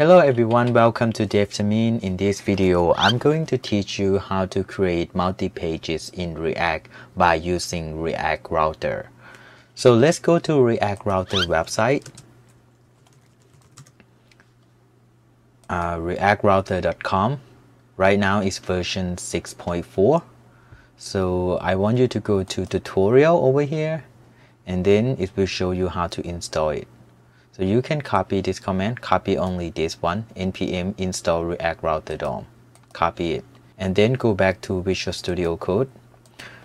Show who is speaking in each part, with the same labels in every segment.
Speaker 1: Hello everyone, welcome to DevTamin. In this video, I'm going to teach you how to create multi-pages in React by using React Router. So let's go to React Router website. Uh, reactrouter.com. Right now it's version 6.4. So I want you to go to tutorial over here and then it will show you how to install it. So you can copy this command, copy only this one, npm install react router DOM. Copy it. And then go back to Visual Studio Code.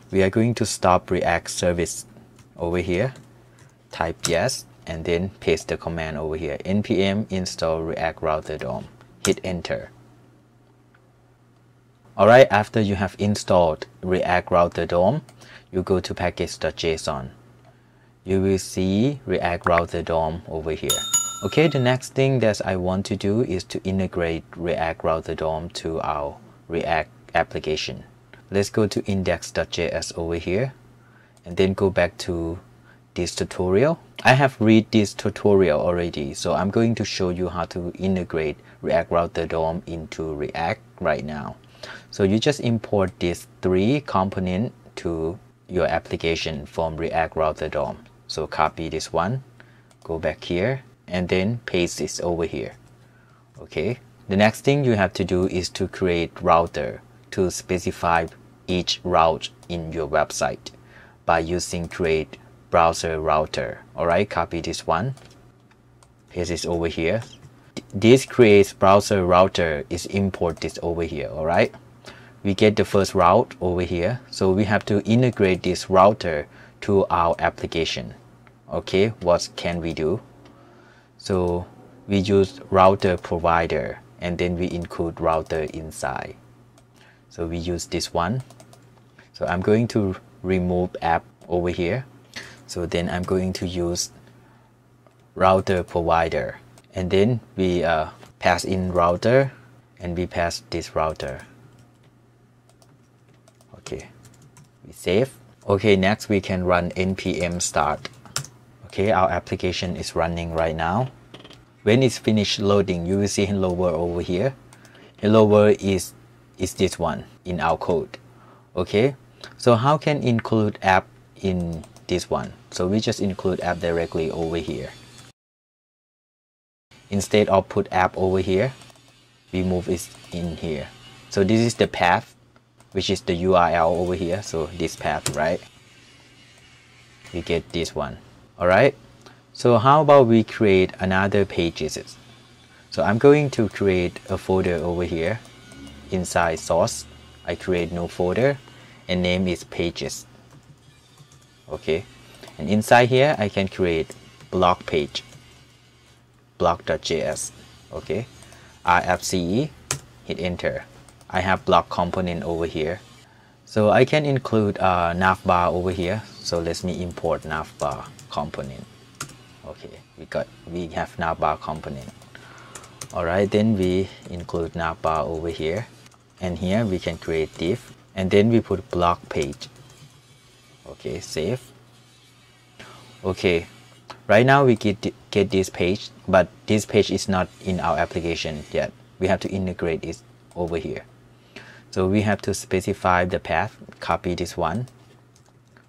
Speaker 1: We are going to stop React service over here. Type yes, and then paste the command over here. npm install react router DOM. Hit enter. Alright, after you have installed React Router DOM, you go to package.json you will see React Router DOM over here. Okay, the next thing that I want to do is to integrate React Router DOM to our React application. Let's go to index.js over here and then go back to this tutorial. I have read this tutorial already, so I'm going to show you how to integrate React Router DOM into React right now. So you just import these three components to your application from React Router DOM. So copy this one, go back here, and then paste this over here. Okay. The next thing you have to do is to create router to specify each route in your website by using create browser router. Alright, copy this one, paste this over here. This creates browser router is import this over here. Alright, we get the first route over here. So we have to integrate this router to our application. Okay what can we do? So we use router provider and then we include router inside. So we use this one. So I'm going to remove app over here. So then I'm going to use router provider. And then we uh, pass in router and we pass this router. Okay we save Okay, next we can run npm start. Okay, our application is running right now. When it's finished loading, you will see hello world over here. Hello world is, is this one in our code. Okay, so how can include app in this one? So we just include app directly over here. Instead of put app over here, we move it in here. So this is the path which is the URL over here so this path right? We get this one all right? So how about we create another pages? So I'm going to create a folder over here inside source. I create new folder and name is pages okay? And inside here I can create blog page blog.js okay? Rfce hit enter I have block component over here. So I can include uh, navbar over here. So let me import navbar component. Okay, we got we have navbar component. Alright, then we include navbar over here. And here we can create div. And then we put block page. Okay, save. Okay, right now we get, get this page, but this page is not in our application yet. We have to integrate it over here. So we have to specify the path, copy this one,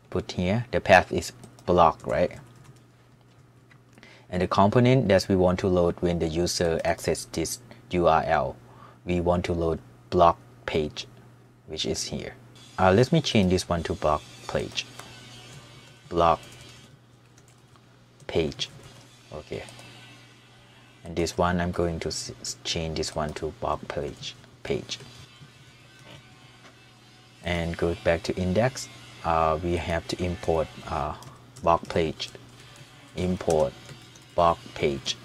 Speaker 1: put here, the path is block, right? And the component that we want to load when the user access this URL, we want to load block page, which is here. Uh, let me change this one to block page. Block page, okay. And this one, I'm going to change this one to block page. page and go back to index uh, we have to import uh, page import blog page.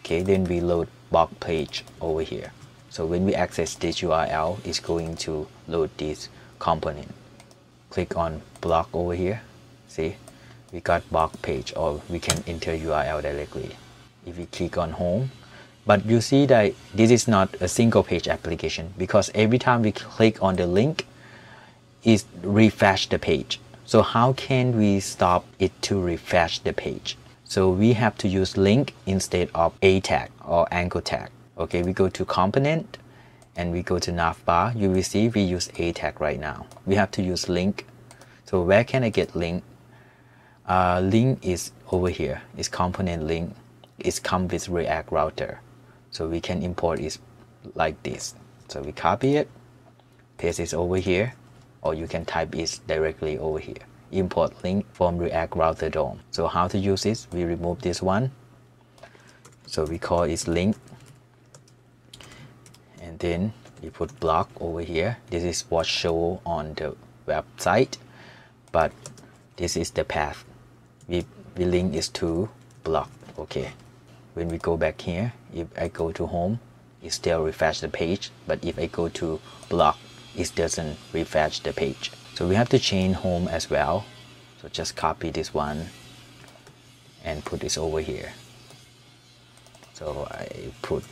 Speaker 1: Okay then we load blog page over here. So when we access this URL it's going to load this component. Click on block over here. See we got blog page or we can enter URL directly. If we click on home but you see that this is not a single page application because every time we click on the link, it refresh the page. So how can we stop it to refresh the page? So we have to use link instead of a tag or anchor tag. Okay, we go to component and we go to navbar. You will see we use a tag right now. We have to use link. So where can I get link? Uh, link is over here. It's component link. It's come with React router. So we can import it like this. So we copy it, paste it over here, or you can type it directly over here import link from React Router DOM. So how to use this? We remove this one. So we call it link. And then we put block over here. This is what show on the website, but this is the path. We, we link is to block. Okay. When we go back here, if I go to home, it still refresh the page. But if I go to block, it doesn't refresh the page. So we have to change home as well. So just copy this one and put this over here. So I put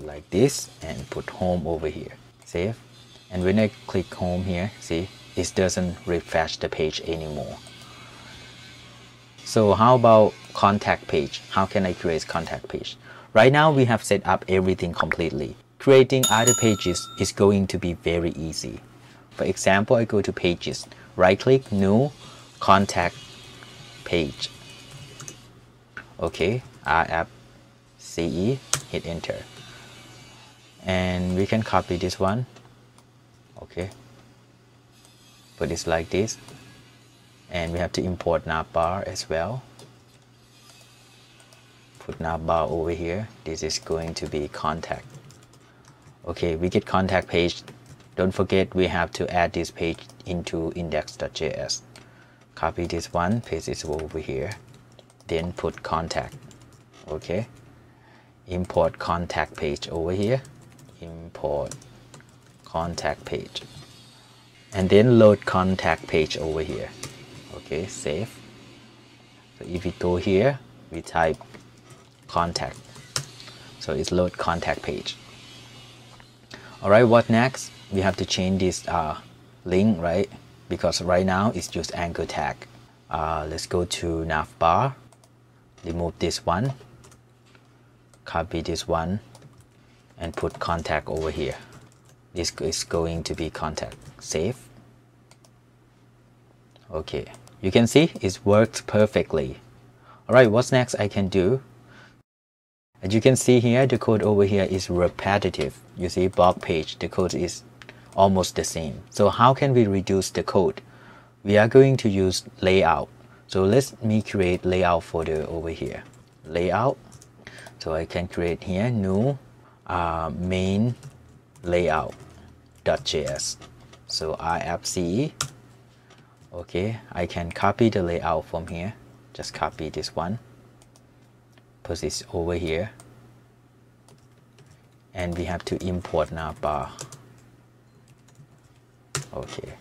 Speaker 1: like this and put home over here. Save. And when I click home here, see, it doesn't refresh the page anymore. So how about contact page? How can I create contact page? Right now we have set up everything completely. Creating other pages is going to be very easy. For example, I go to pages, right click, new, contact page. Okay, app CE, hit enter. And we can copy this one. Okay, put this like this. And we have to import navbar as well. Put navbar over here. This is going to be contact. Okay, we get contact page don't forget we have to add this page into index.js. Copy this one, paste it over here. Then put contact. Okay. Import contact page over here. Import contact page. And then load contact page over here. Okay, save. So if we go here, we type contact. So it's load contact page. Alright, what next? we have to change this uh, link, right? Because right now it's just anchor tag. Uh, let's go to navbar, remove this one, copy this one, and put contact over here. This is going to be contact. Save. Okay, you can see it worked perfectly. Alright, what's next I can do? As you can see here, the code over here is repetitive. You see blog page, the code is almost the same. So how can we reduce the code? We are going to use layout. So let me create layout folder over here. Layout. So I can create here new uh, main layout.js. So rfce. Okay, I can copy the layout from here. Just copy this one. Put this over here. And we have to import navbar okay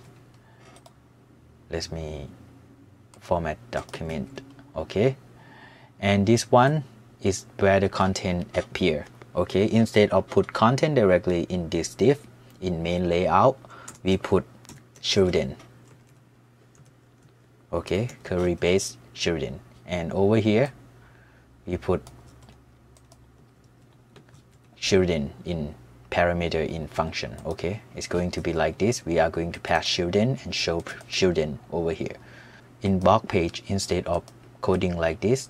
Speaker 1: let me format document okay and this one is where the content appear okay instead of put content directly in this div in main layout we put children okay curly brace children and over here we put children in parameter in function okay? It's going to be like this. We are going to pass children and show children over here. In blog page instead of coding like this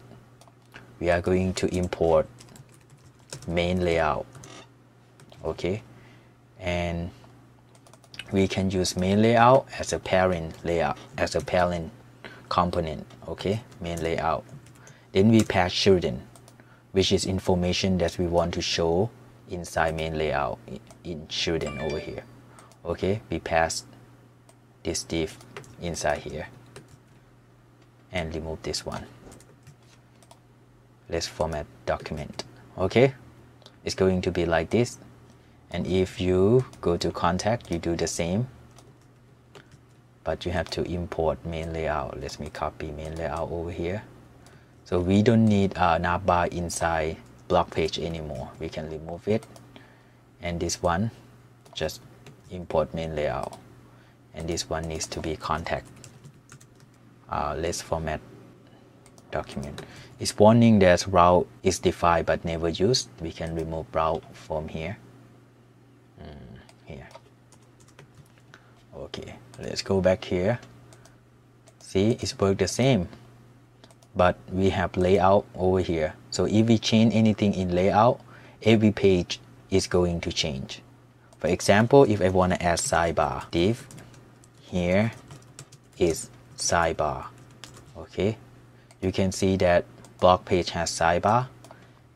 Speaker 1: we are going to import main layout okay? And we can use main layout as a parent layout as a parent component okay main layout. Then we pass children which is information that we want to show inside main layout in children over here. Okay we pass this div inside here and remove this one. Let's format document okay? It's going to be like this. And if you go to contact you do the same but you have to import main layout let me copy main layout over here so we don't need a navbar inside block page anymore we can remove it and this one just import main layout and this one needs to be contact uh, let's format document. It's warning that route is defined but never used. We can remove route from here. Mm, here. Okay, let's go back here. See, it's work the same, but we have layout over here. So if we change anything in layout, every page is going to change. For example, if I want to add sidebar, div here is sidebar. Okay, you can see that blog page has sidebar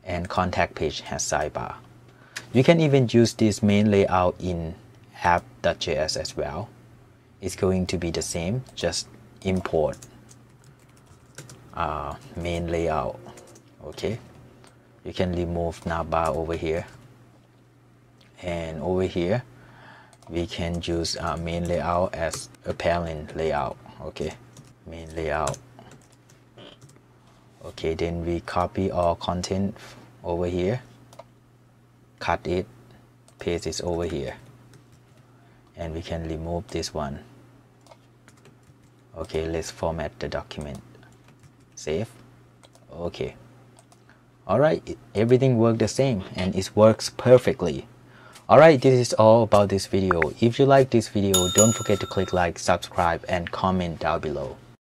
Speaker 1: and contact page has sidebar. You can even use this main layout in app.js as well. It's going to be the same, just import uh, main layout. Okay, you can remove navbar over here. And over here we can use uh, main layout as a parent layout okay? Main layout. Okay then we copy all content over here. Cut it paste it over here and we can remove this one. Okay let's format the document. Save. Okay. Alright everything worked the same and it works perfectly. Alright, this is all about this video. If you like this video, don't forget to click like, subscribe, and comment down below.